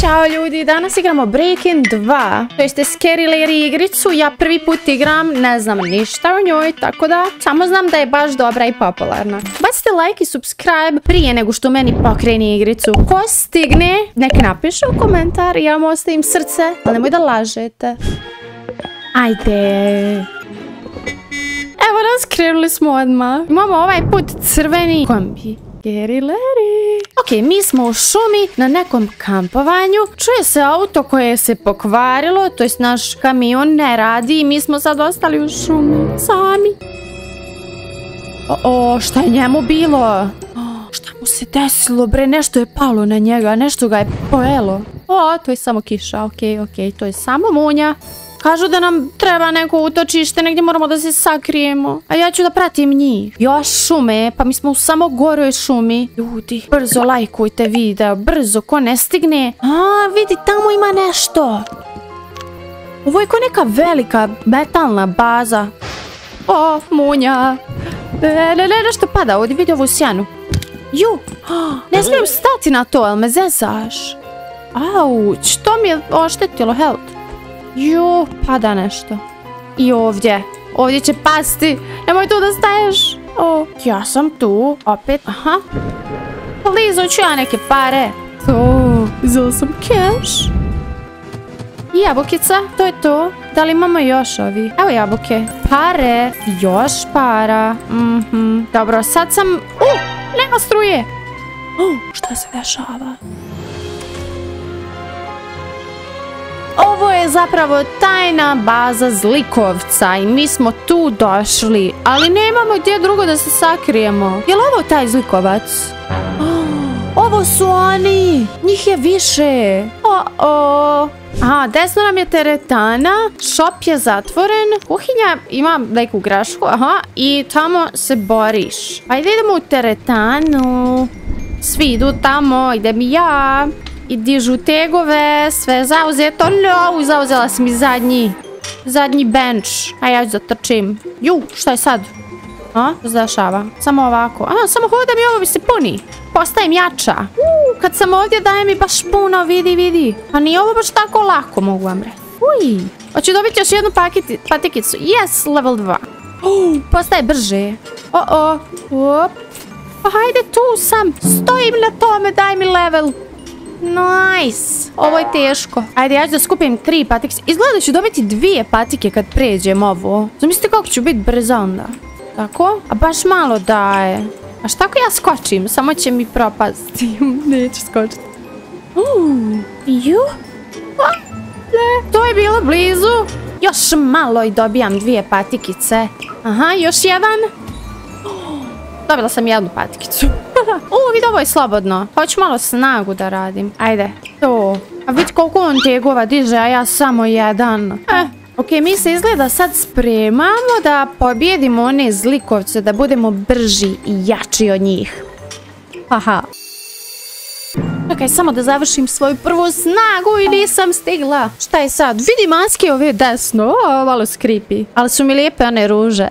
Ćao ljudi, danas igramo Breaking 2, to jeste Scary Larry igricu, ja prvi put igram, ne znam ništa o njoj, tako da samo znam da je baš dobra i popularna. Bacite like i subscribe prije nego što meni pokreni igricu. Ko stigne, nek napiše u komentar, ja vam ostavim srce, ali nemoj da lažete. Ajde. Evo nas krenuli smo odmah. Imamo ovaj put crveni kombi. Scary Larry. Ok, mi smo u šumi na nekom kampovanju. Čuje se auto koje se pokvarilo, to jest naš kamion ne radi i mi smo sad ostali u šumi sami. O, šta je njemu bilo? Šta mu se desilo, bre, nešto je palo na njega, nešto ga je pojelo. O, to je samo kiša, ok, ok, to je samo munja. Kažu da nam treba neko utočište, negdje moramo da se sakrijemo. A ja ću da pratim njih. Još šume, pa mi smo u samo goroj šumi. Ljudi, brzo lajkujte video, brzo, ko ne stigne. A, vidi, tamo ima nešto. Ovo je ko neka velika metalna baza. O, munja. Ne, ne, ne, nešto pada ovdje, vidi ovu sjanu. Ju, ne smijem stati na to, ali me zezaš. Auć, to mi je oštetilo health. Ju, pada nešto. I ovdje. Ovdje će pasti. Nemoj tu da staješ. Ja sam tu. Opet. Aha. Lizo ću ja neke pare. To, uzela sam cash. Jabukica, to je to. Da li imamo još ovi? Evo jabuke. Pare. Još para. Mhm. Dobro, sad sam... U, nema struje. Šta se dešava? Zapravo tajna baza zlikovca i mi smo tu došli, ali nemamo gdje drugo da se sakrijemo. Je li ovo taj zlikovac? ovo su oni! Njih je više! O, o. Aha, desno nam je teretana, šop je zatvoren, kuhinja ima neku grašku, aha, i tamo se boriš. Ajde idemo u teretanu. Svi idu tamo, idem i ja. I dižu tegove, sve zauzeto. No, zauzela sam i zadnji. Zadnji bench. A ja ću zatrčim. Ju, šta je sad? A, zašava. Samo ovako. A, samo hodam i ovo mi se puni. Postajem jača. Uuu, kad sam ovdje daje mi baš puno, vidi, vidi. A nije ovo baš tako lako, mogu vam reći. Uj. Hoću dobiti još jednu patikicu. Yes, level 2. Uh, postaje brže. O, o. Op. Pa hajde tu sam. Stojim na tome, daj mi level. Nice. Ovo je teško. Ajde, ja ću da skupim tri patike. Izgleda da ću dobiti dvije patike kad pređem ovo. Zamislite kako ću biti brza onda. Tako? A baš malo daje. A šta ako ja skočim? Samo će mi propasti. Neću skočiti. Ju. To je bilo blizu. Još malo i dobijam dvije patikice. Aha, još jedan. Dobila sam jednu patikicu. U, vidi ovo je slobodno. Hoću malo snagu da radim. Ajde. To. A vidi koliko on tegova diže, a ja samo jedan. Eh. Ok, mi se izgleda sad spremamo da pobjedimo one zlikovce, da budemo brži i jači od njih. Haha. Čekaj, samo da završim svoju prvu snagu i nisam stigla. Šta je sad? Vidi maske ove desno. O, malo skripi. Ali su mi lijepe one ruže.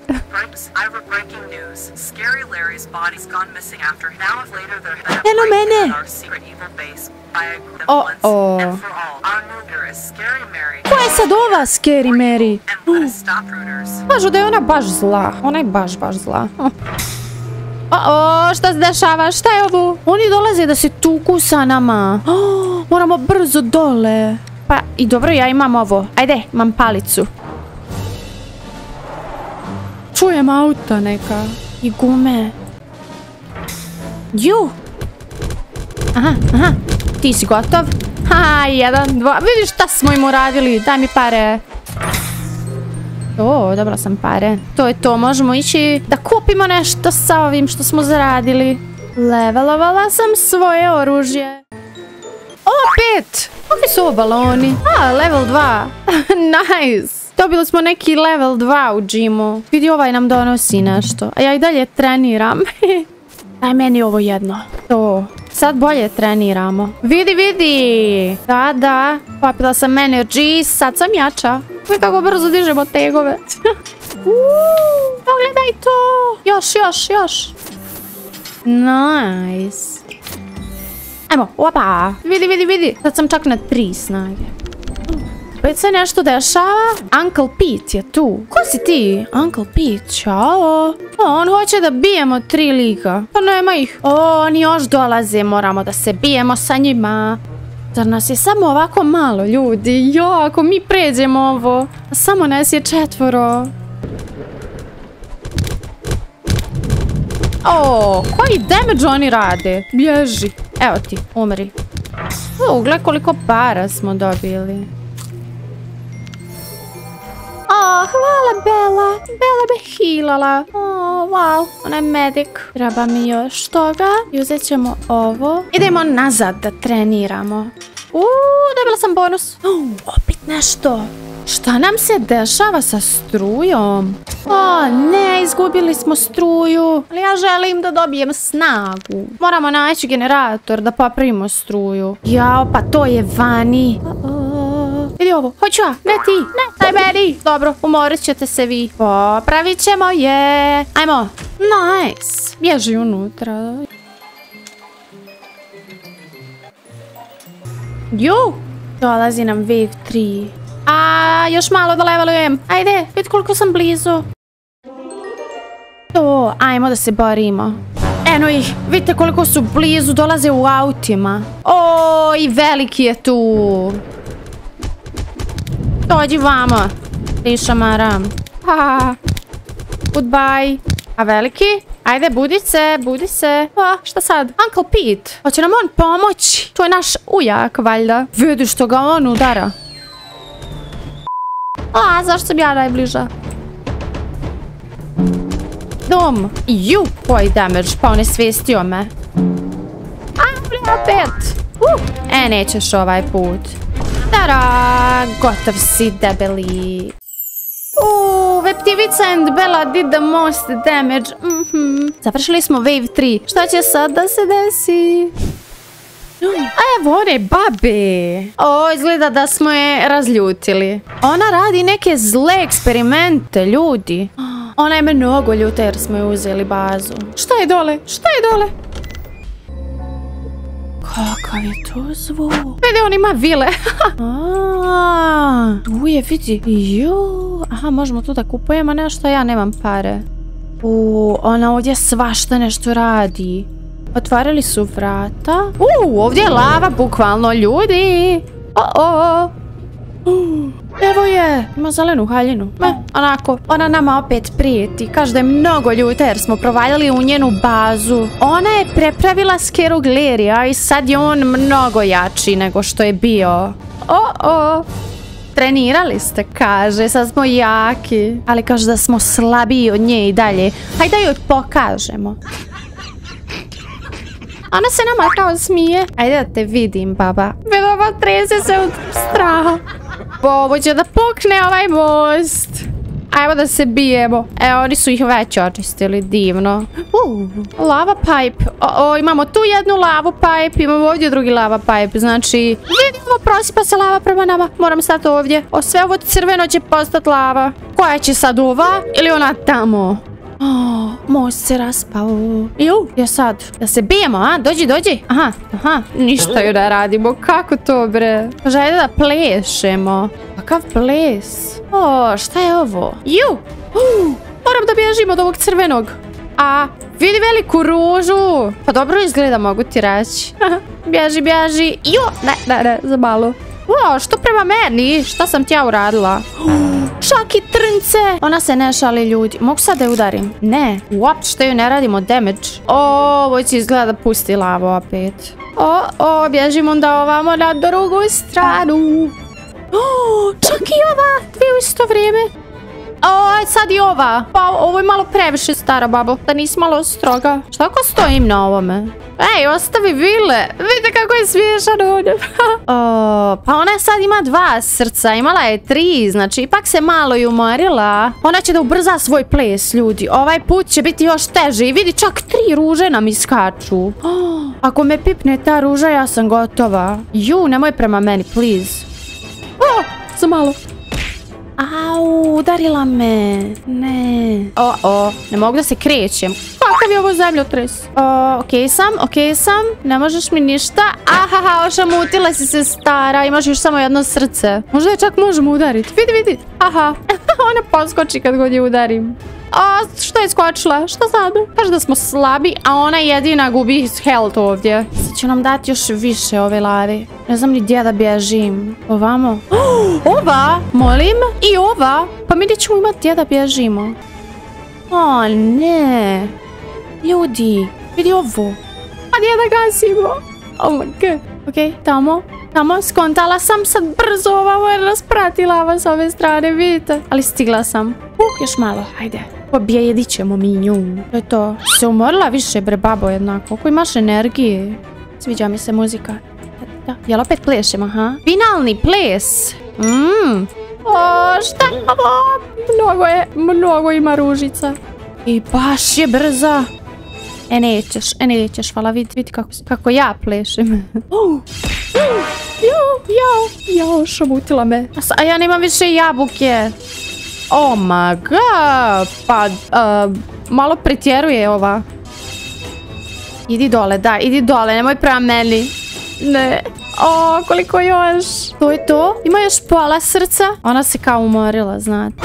Eno mene! O, o. Ko je sad ova Scary Mary? Kažu da je ona baš zla. Ona je baš, baš zla. O, o, šta se dešava? Šta je ovo? Oni dolaze da se tuku sa nama. moramo brzo dole. Pa, i dobro, ja imam ovo. Ajde, imam palicu. Čujem auta neka. I gume. Ju. Aha, aha. Ti si gotov? Ha, jedan, dva. Vidiš šta smo im uradili. Daj mi pare. O, dobila sam pare. To je to, možemo ići da kupimo nešto sa ovim što smo zaradili. Levelovala sam svoje oružje. Opet! Kakvi su ovo baloni? A, level 2. nice! Dobili smo neki level 2 u džimu. Vidi, ovaj nam donosi nešto. A ja i dalje treniram. Daj meni ovo jedno. To. Sad bolje treniramo. Vidi, vidi! Da, da. Popila sam energy, sad sam jača. Uvijek kako brzo dižemo tegove. Pogledaj to. Još, još, još. Nice. Ajmo, opa. Vidi, vidi, vidi. Sad sam čak na tri snage. Već se nešto dešava. Uncle Pete je tu. Ko si ti? Uncle Pete, čao. on hoće da bijemo tri lika. Pa nema ih. O, oni još dolaze. Moramo da se bijemo sa njima. Zar nas je samo ovako malo ljudi? Jo, ako mi pređemo ovo. Samo nas je četvoro. O, koji damage oni rade? Bježi. Evo ti, umri. O, gle koliko para smo dobili. O, hvala Bela. Bela me hilala. O, wow, ona je medik. Treba mi još toga. I uzet ćemo ovo. Idemo nazad da treniramo. Uuu, dobila sam bonus. opet nešto. Šta nam se dešava sa strujom? O, ne, izgubili smo struju. Ali ja želim da dobijem snagu. Moramo naći generator da popravimo struju. Jao, pa to je vani. Vidi ovo, hoću ja, ne ti, ne, daj meni. Dobro, umorit ćete se vi. Popravit ćemo je. Ajmo. Nice. Bježi unutra. Ju, dolazi nam wave 3. A, još malo da levelujem. Ajde, vidi koliko sam blizu. To, ajmo da se borimo. Eno ih, vidite koliko su blizu, dolaze u autima. O, i veliki je tu. Dođi vama. Ti šamaram. Ha, goodbye. A veliki? Ajde, budi se, budi se. A, šta sad? Uncle Pete. Hoće nam on pomoći. To je naš ujak, valjda. Vidi što ga on udara. A, zašto sam ja najbliža? Dom. Ju, koji damage, pa on je svestio me. A, opet. Uh, e, nećeš ovaj put. Tara, gotov si, debeli. Uuu, Veptivica and Bella did the most damage. Mhm. Završili smo wave 3. Šta će sad da se desi? A evo one babe. O, izgleda da smo je razljutili. Ona radi neke zle eksperimente, ljudi. Ona je mnogo ljuta jer smo je uzeli bazu. Šta je dole? Šta je dole? Kakav je to zvuk? Vidi, on ima vile. tu je, vidi. Aha, možemo tu da kupujemo nešto, ja nemam pare. U, ona ovdje svašta nešto radi. Otvarili su vrata. U, ovdje je lava, bukvalno, ljudi. O, o. Evo je, ima zelenu haljinu. Me, onako, ona nama opet prijeti. Kaže da je mnogo ljuta jer smo provaljali u njenu bazu. Ona je prepravila Skeruglerija i sad je on mnogo jači nego što je bio. O, o. Trenirali ste, kaže, sad smo jaki. Ali kaže da smo slabiji od nje i dalje. Hajde da joj pokažemo. Ona se nama kao smije. Ajde da te vidim, baba. Vedova trese se od straha. Ovo će da pukne ovaj most. Ajmo da se bijemo. Evo, oni su ih već očistili, divno. lava pipe. O, imamo tu jednu lavu pipe, imamo ovdje drugi lava pipe. Znači, vidimo, prosipa se lava prema nama. Moram stati ovdje. O, sve ovo crveno će postati lava. Koja će sad ova ili ona tamo? Oh, most se raspao. Ju, ja sad. Da se bijemo, a? Dođi, dođi. Aha, aha. Ništa ju da radimo. Kako to, bre? Kaže, ajde da plešemo. Kakav ples? O, šta je ovo? Ju! Uh, moram da bježim od ovog crvenog. A, vidi veliku ružu. Pa dobro izgleda, mogu ti reći. bježi, bježi. Ju, ne, ne, ne, za malo. O, što prema meni? Šta sam ti ja uradila? Čak i trnce. Ona se ne šali ljudi. Mogu sad da je udarim? Ne. Uopšte ju ne radimo damage. O, ovo će izgleda da pusti lavu opet. O, o, bježim onda ovamo na drugu stranu. O, čak i ova. Dvije u isto vrijeme. O, sad i ova. Pa ovo je malo previše stara babo. Da nisi malo stroga. Šta ako stojim na ovome? Ej, ostavi vile. Vidite kako je smiješan ovdje. pa ona sad ima dva srca. Imala je tri. Znači, ipak se malo i umorila. Ona će da ubrza svoj ples, ljudi. Ovaj put će biti još teži. Vidi, čak tri ruže nam iskaču. ako me pipne ta ruža, ja sam gotova. Ju, nemoj prema meni, please. O, za malo. Au, udarila me. Ne. O, o, ne mogu da se krećem. Kakav je ovo zemljotres? O, okej sam, okej sam. Ne možeš mi ništa. Ahaha, ošamutila si se stara. Imaš još samo jedno srce. Možda je čak možemo udariti. Vidi, vidi. Aha. Ona poskoči kad god je udarim. A, što je skočila? Šta sad? Kaže da smo slabi, a ona jedina gubi health ovdje. Sad će nam dati još više ove lave. Ne znam ni gdje da bježim. Ovamo. ova, molim. I ova. Pa mi nećemo imati gdje da bježimo. O, ne. Ljudi, vidi ovo. A gdje da gasimo? Oh my god. Ok, tamo. Tamo, skontala sam sad brzo ova je raspratila vas s ove strane, vidite. Ali stigla sam. Uh, još malo, hajde. Pobijedit ćemo mi nju. To je to. Se umorila više bre babo jednako. Koliko imaš energije. Sviđa mi se muzika. Da, jel opet plešemo, ha? Finalni ples. Mmm. O, šta je ovo? Mnogo je, mnogo ima ružica. I baš je brza. E nećeš, e nećeš, hvala, vidi, vidi kako, kako ja plešem. Oh. Jo, jo, jo, šamutila me. A, a ja nemam više jabuke. Oh my god. Pa, uh, malo pretjeruje ova. Idi dole, da, idi dole, nemoj prema meni. Ne. O, koliko još. To je to. Ima još pola srca. Ona se kao umorila, znate.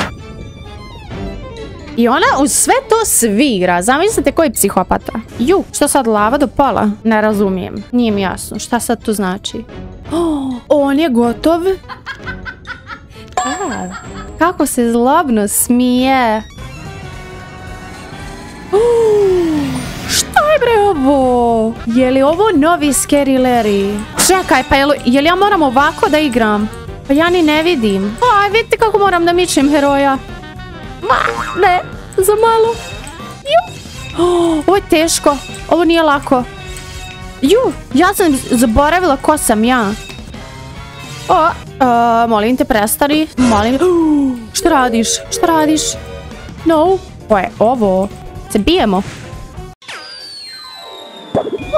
I ona uz sve to svira. Zamislite koji psihopata. Ju, što sad lava do pola? Ne razumijem. Nije mi jasno. Šta sad to znači? Oh, on je gotov. A, kako se zlobno smije. Šta je bre ovo? Je li ovo novi Scary Larry? Čekaj, pa je li, ja moram ovako da igram? Pa ja ni ne vidim. Aj, vidite kako moram da mičem heroja. Ma, ne, za malo. Ju. Ovo je teško. Ovo nije lako. Ju, ja sam zaboravila ko sam ja. O, a, molim te prestani. Molim. Šta radiš? Šta radiš? No. Ko je ovo? Se bijemo.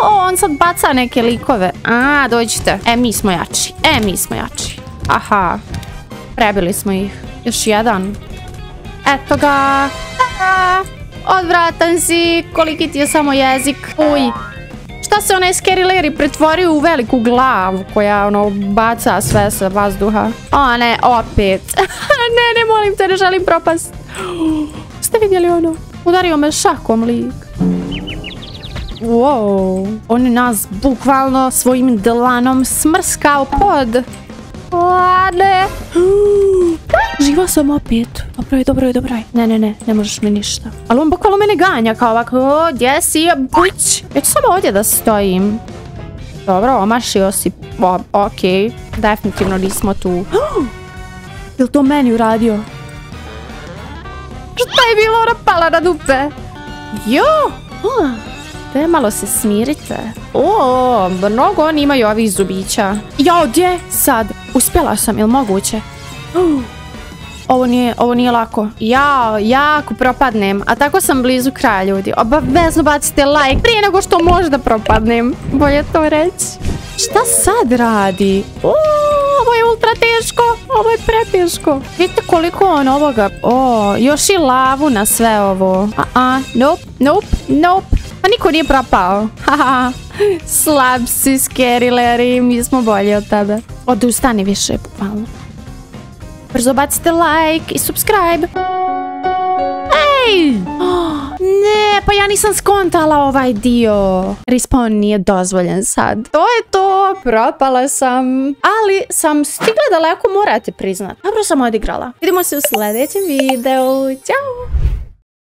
O, on sad baca neke likove. A, dođite. E, mi smo jači. E, mi smo jači. Aha. Prebili smo ih. Još jedan. Eto ga. Odvratan si. Koliki ti je samo jezik. Uj. Šta se onaj Scary Larry pretvorio u veliku glavu koja ono baca sve sa vazduha? O ne, opet. ne, ne, molim te, ne želim propast. Ste vidjeli ono? Udario me šakom lik. Wow. On je nas bukvalno svojim dlanom smrskao pod. A, ne. Živa sam opet. Dobro je, dobro je, dobro je. Ne, ne, ne, ne možeš mi ništa. Ali on bukvalno mene ganja kao ovako. O, gdje si, buć? Ja ću samo ovdje da stojim. Dobro, omašio si. O, okej. Definitivno nismo tu. Jel to meni uradio? Šta je bilo? Ona pala na dupe. Jo! Ah, Te malo se smirite. O, mnogo oni imaju ovih zubića. Jo, gdje sad? Uspjela sam, jel moguće? Ovo nije, ovo nije lako. Ja, jako propadnem. A tako sam blizu kraja ljudi. Obavezno bacite like prije nego što možda propadnem. Bolje to reći. Šta sad radi? O, ovo je ultra teško. Ovo je preteško. Vidite koliko on ovoga... O, još i lavu na sve ovo. A, a, nope, nope, nope. Pa niko nije propao. Haha. Slab si, scary Larry. Mi smo bolji od tebe. Odustani više, bukvalno. Brzo bacite like i subscribe. Ej! Ne, pa ja nisam skontala ovaj dio. Respawn nije dozvoljen sad. To je to, propala sam. Ali sam stigla daleko, morate priznat. Dobro sam odigrala. Vidimo se u sljedećem videu. Ćao!